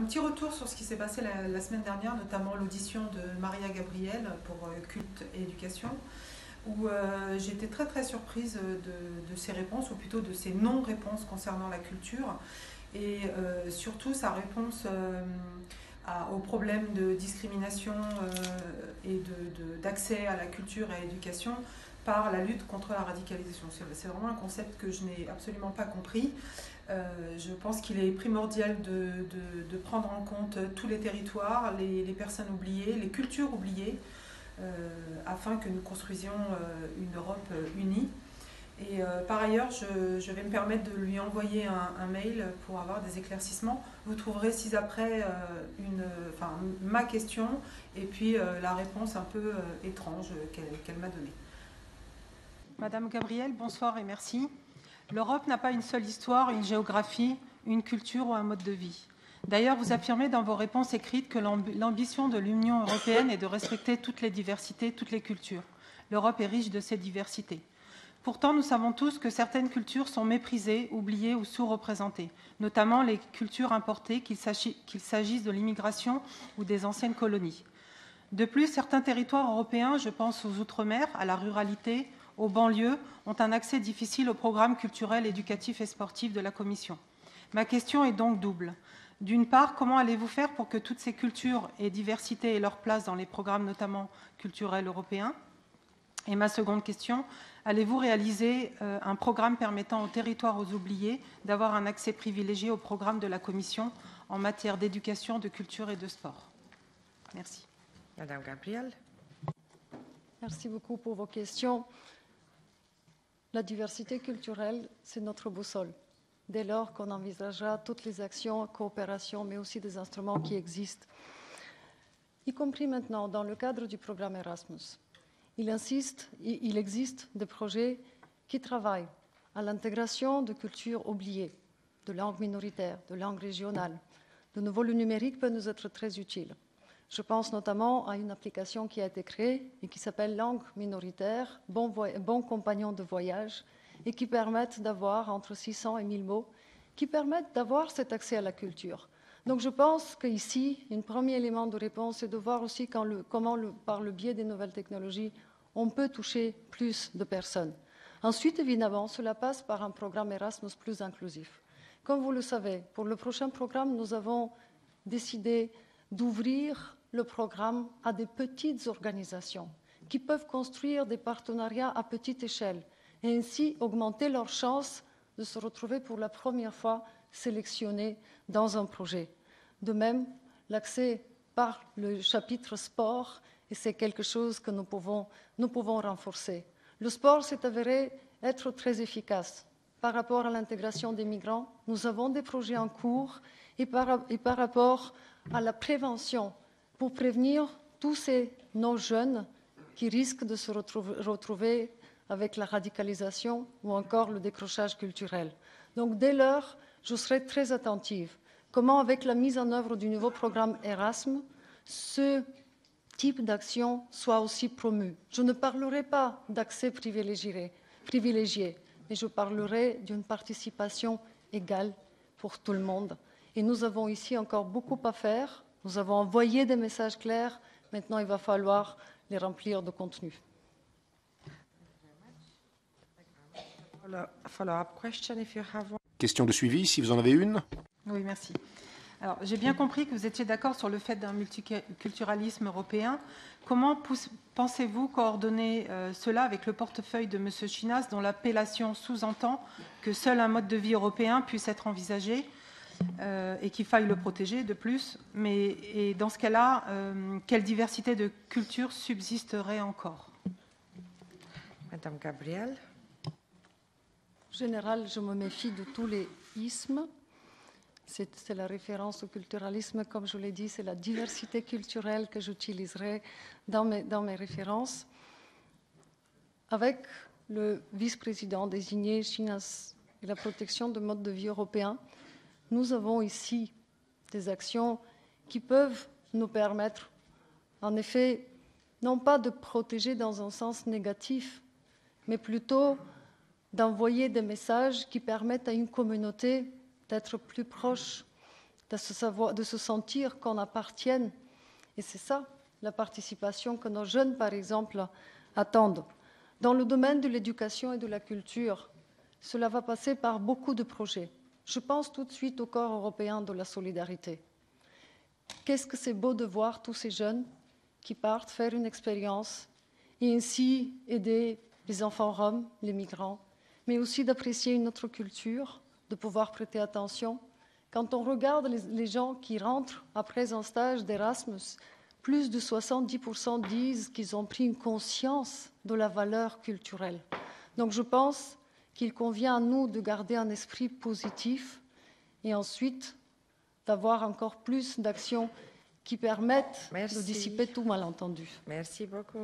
un petit retour sur ce qui s'est passé la, semaine dernière, notamment l'audition de Maria Gabriel pour Culte et Éducation, où j'ai été très très surprise de, ses réponses, ou plutôt de ses non-réponses concernant la culture, et surtout sa réponse aux problèmes de discrimination et d'accès à la culture et à l'éducation par la lutte contre la radicalisation. C'est vraiment un concept que je n'ai absolument pas compris. Euh, je pense qu'il est primordial de, prendre en compte tous les territoires, les, personnes oubliées, les cultures oubliées, euh, afin que nous construisions euh, une Europe unie. Et par ailleurs, je, vais me permettre de lui envoyer un, mail pour avoir des éclaircissements. Vous trouverez ci-après une, ma question et puis la réponse un peu étrange qu'elle m'a donnée. Madame Gabrielle, bonsoir et merci. L'Europe n'a pas une seule histoire, une géographie, une culture ou un mode de vie. D'ailleurs, vous affirmez dans vos réponses écrites que l'ambition de l'Union européenne est de respecter toutes les diversités, toutes les cultures. L'Europe est riche de ces diversités. Pourtant, nous savons tous que certaines cultures sont méprisées, oubliées ou sous-représentées, notamment les cultures importées, qu'il s'agisse de l'immigration ou des anciennes colonies. De plus, certains territoires européens, je pense aux Outre-mer, à la ruralité, aux banlieues ont un accès difficile aux programmes culturels, éducatifs et sportifs de la Commission. Ma question est donc double. D'une part, comment allez-vous faire pour que toutes ces cultures et diversités aient leur place dans les programmes, notamment culturels européens? Et ma seconde question, allez-vous réaliser euh, un programme permettant aux territoires aux oubliés d'avoir un accès privilégié aux programmes de la Commission en matière d'éducation, de culture et de sport? Merci. Madame Gabriel. Merci beaucoup pour vos questions. La diversité culturelle, c'est notre boussole. Dès lors qu'on envisagera toutes les actions, coopérations, mais aussi des instruments qui existent, y compris maintenant dans le cadre du programme Erasmus. Il, insiste, il existe des projets qui travaillent à l'intégration de cultures oubliées, de langues minoritaires, de langues régionales. De nouveau, le numérique peut nous être très utile. Je pense notamment à une application qui a été créée et qui s'appelle Langue minoritaire, bon, compagnon de voyage, et qui permettent d'avoir entre 600 et 1000 mots, qui permettent d'avoir cet accès à la culture. Donc je pense qu'ici, un premier élément de réponse est de voir aussi comment, par le biais des nouvelles technologies, on peut toucher plus de personnes. Ensuite, évidemment, cela passe par un programme Erasmus plus inclusif. Comme vous le savez, pour le prochain programme, nous avons décidé d'ouvrir le programme à des petites organisations qui peuvent construire des partenariats à petite échelle et ainsi augmenter leurs chances de se retrouver pour la première fois sélectionnés dans un projet. De même, l'accès par le chapitre sport, et c'est quelque chose que nous pouvons, nous pouvons renforcer. Le sport s'est avéré être très efficace par rapport à l'intégration des migrants. Nous avons des projets en cours et par, et par rapport à la prévention pour prévenir tous ces nos jeunes qui risquent de se retrouver avec la radicalisation ou encore le décrochage culturel. Donc dès lors, je serai très attentive. Comment, avec la mise en œuvre du nouveau programme Erasme, ce type d'action soit aussi promu? Je ne parlerai pas d'accès privilégié, privilégié, mais je parlerai d'une participation égale pour tout le monde. Et nous avons ici encore beaucoup à faire nous avons envoyé des messages clairs. Maintenant, il va falloir les remplir de contenu. Question de suivi, si vous en avez une. Oui, merci. Alors, j'ai bien compris que vous étiez d'accord sur le fait d'un multiculturalisme européen. Comment pensez-vous coordonner euh, cela avec le portefeuille de M. Chinas, dont l'appellation sous-entend que seul un mode de vie européen puisse être envisagé? Euh, et qu'il faille le protéger de plus. Mais et dans ce cas-là, euh, quelle diversité de cultures subsisterait encore? Madame Gabrielle. En général, je me méfie de tous les ismes. C'est la référence au culturalisme, comme je l'ai dit, c'est la diversité culturelle que j'utiliserai dans mes, dans mes références. Avec le vice-président désigné Chinas et la protection de mode de vie européen, nous avons ici des actions qui peuvent nous permettre, en effet, non pas de protéger dans un sens négatif, mais plutôt d'envoyer des messages qui permettent à une communauté d'être plus proche, de se, sentir qu'on appartienne. Et c'est ça, la participation que nos jeunes, par exemple, attendent. Dans le domaine de l'éducation et de la culture, cela va passer par beaucoup de projets. Je pense tout de suite au corps européen de la solidarité. Qu'est-ce que c'est beau de voir tous ces jeunes qui partent faire une expérience et ainsi aider les enfants roms, les migrants, mais aussi d'apprécier une autre culture, de pouvoir prêter attention. Quand on regarde les, gens qui rentrent après un stage d'Erasmus, plus de 70% disent qu'ils ont pris une conscience de la valeur culturelle. Donc je pense qu'il convient à nous de garder un esprit positif et ensuite d'avoir encore plus d'actions qui permettent Merci. de dissiper tout malentendu. Merci beaucoup.